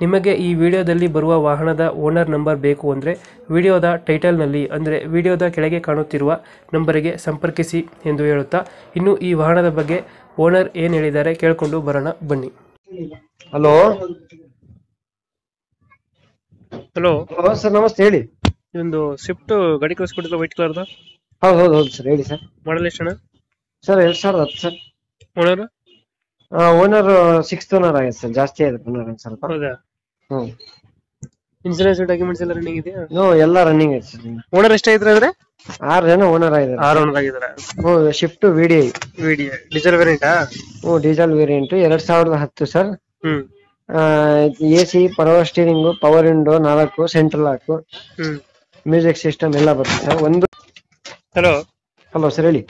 ನಿಮಗೆ ಈ ವಿಡಿಯೋದಲ್ಲಿ ಬರುವ ವಾಹನದ ಓನರ್ ನಂಬರ್ ಬೇಕು ಅಂದರೆ ವಿಡಿಯೋದ ಟೈಟಲ್ನಲ್ಲಿ ಅಂದರೆ ವಿಡಿಯೋದ ಕೆಳಗೆ ಕಾಣುತ್ತಿರುವ ನಂಬರಿಗೆ ಸಂಪರ್ಕಿಸಿ ಎಂದು ಹೇಳುತ್ತಾ ಇನ್ನು ಈ ವಾಹನದ ಬಗ್ಗೆ ಓನರ್ ಏನು ಹೇಳಿದ್ದಾರೆ ಕೇಳಿಕೊಂಡು ಬರೋಣ ಬನ್ನಿ. ಹಲೋ. ಹಲೋ. ಹಲೋ ಸರ್ ನಮಸ್ತೆ ಹೇಳಿ. ಒಂದು ಸ್ವಿಫ್ಟ್ ಗಾಡಿ ಕಳಿಸ್ಕೊಟ್ಟಿಲ್ಲ ವೈಟ್ ಕಲರ್ದು ಹೌದು ಹೌದು ಹೌದು ಸರ್ ಹೇಳಿ ಸರ್. ಮಾಡಲ್ ಎಷ್ಟಣ್ಣ ಸರ್ ಎರಡ್ ಸಾವಿರದ ಹತ್ತು sir. Owner owner six owner ಆಗಿದೆ ಸರ್ ಜಾಸ್ತಿ ಆಗಿದೆ ಓನರ್ ಸ್ವಲ್ಪ. ಹೌದಾ? ಹ್ಮ್. ಇನ್ಸೂರೆನ್ಸ್ ಡಾಕ್ಯುಮೆಂಟ್ಸ್ ಎಲ್ಲ ರನ್ನಿಂಗ್ ಇದೆಯಾ? ನೋ ಎಲ್ಲ ರನ್ನಿಂಗ್ ಐತೆ ಸರ್. ಓನರ್ ಎಷ್ಟಾಗಿದ್ರೆ ಅಂದ್ರೆ? ಆರು ಜನ ಓನರ್ ಆಗಿದ್ದಾರೆ. ಆರು ಓನರ್ ಆಗಿದ್ದಾರೆ. ಹ್ಞೂ Swift V D I VD diesel ವೇರಿಯಂಟಾ ಹ್ಞೂ ಡೀಸೆಲ್ ವೇರಿಯಂಟ್ ಎರಡ್ ಸಾವಿರದ ಹತ್ತು sir. Hmm. A C power steering power window ನಾಲ್ಕು ಸೆಂಟ್ರಲ್ ಲಾಕು ಮ್ಯೂಸಿಕ್ ಸಿಸ್ಟಮ್ ಎಲ್ಲ ಬರುತ್ತೆ ಸರ್. ಒಂದು ಹಲೋ ಹಲೋ ಸರ್ ಹೇಳಿ.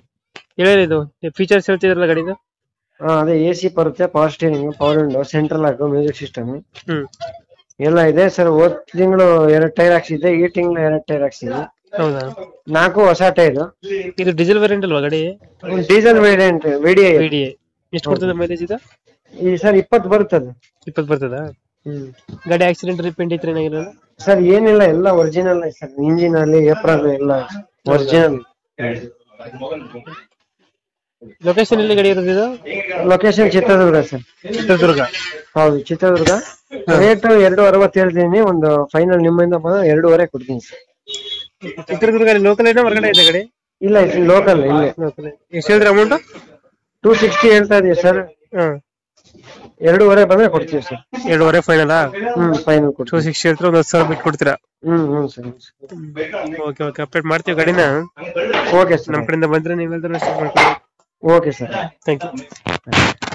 ಇದು. ಫೀಚರ್ಸ್ ಹೇಳ್ತಿದ್ರಲ್ಲ ಗಾಡಿದು? ಹಾ ಅದೇ ಎ ಸಿ ಬರುತ್ತೆ power steering power window central lock music system hmm. ಎಲ್ಲ ಇದೆ ಸರ್. ಹೋದ್ ತಿಂಗಳು ಎರಡ್ ಟೈರ್ ಹಾಕ್ಸಿದ್ದೆ ಈ ತಿಂಗಳು ಎರಡ್ ಟೈರ್ ಹಾಕ್ಸಿದ್ದೆ. ಹೌದಾ? ನಾಲ್ಕು ಹೊಸ ಟೈರ್. ಇದು ಡೀಸೆಲ್ ವೇರಿಯಂಟ್ ಅಲ್ವಾ ಗಾಡಿ? ಡೀಸೆಲ್ ವೇರಿಯಂಟ್ ವಿಡಿಎ ವಿಡಿಎ ಎಷ್ಟು ಕೊಡ್ತದೆ ಮೈಲೇಜ್ ಇದು? ಈ ಸರ್ ಇಪ್ಪತ್ತು ಬರುತ್ತದೆ ಇಪ್ಪತ್ತು ಬರ್ತದಾ? ಗಾಡಿ ಆಕ್ಸಿಡೆಂಟ್ ರಿಪೇಂಟ್ ಇತ್ತು ಏನಾಗಿಲ್ಲ ಸರ್ ಏನಿಲ್ಲ ಎಲ್ಲ ಒರಿಜಿನಲ್ ಸರ್. ಇಂಜಿನ್ ಅಲ್ಲಿ ಏಪ್ರಲ್ ಎಲ್ಲ ಒರಿಜಿನಲ್ ಲೊಕೇಶನ್ ಎಲ್ಲಿ ಗಾಡಿ ಇರೋದು ಇದು? Location Chitradurga sir. ಚಿತ್ರದುರ್ಗ. ಹೌದು ಚಿತ್ರದುರ್ಗ. ರೇಟ್ ಎರಡು ಅರವತ್ತು ಹೇಳ್ತೀನಿ. ಒಂದು ಫೈನಲ್ ನಿಮ್ಮಿಂದ ಬಂದ್ರೆ ಎರಡೂವರೆ ಕೊಡ್ತೀನಿ ಸರ್. ಚಿತ್ರದುರ್ಗ ಲೋಕಲ್ ಇದೆ ಹೊರಗಡೆ ಇದೆ ಗಾಡಿ? ಇಲ್ಲ ಇದು ಲೋಕಲ್ ಇಲ್ಲಿ. ಲೋಕಲ್ ಎಷ್ಟು ಹೇಳಿದ್ರೆ ಅಮೌಂಟ್ ಟೂ ಸಿಕ್ಸ್ಟಿ ಹೇಳ್ತಾ ಇದೀವಿ ಸರ್ ಹಾಂ. ಎರಡೂವರೆ ಬಂದ್ರೆ ಕೊಡ್ತೀವಿ ಸರ್ ಎರಡೂವರೆ ಫೈನಲಾ ಹ್ಮ್ ಫೈನಲ್ ಟೂ ಕೊಡ್ತೀವಿ ಸಿಕ್ಸ್ಟಿ ಹೇಳ್ತಾರೆ ಒಂದು ಹತ್ತು ಸಾವಿರ ಬಿಟ್ಟು ಕೊಡ್ತೀರಾ ಹ್ಮ್ ಹ್ಮ್ ಸರ್ ಓಕೆ ಓಕೆ ಅಪ್ಡೇಟ್ ಮಾಡ್ತೀವಿ ಗಾಡಿನ. ಓಕೆ ಸರ್ ನಮ್ಮ ಕಡೆಯಿಂದ ಬಂದ್ರೆ ನೀವು ಹೇಳಿದ್ರೆ ಮಾಡ್ಕೊಳ್ಳಿ ಓಕೆ ಸರ್ ಥ್ಯಾಂಕ್ ಯು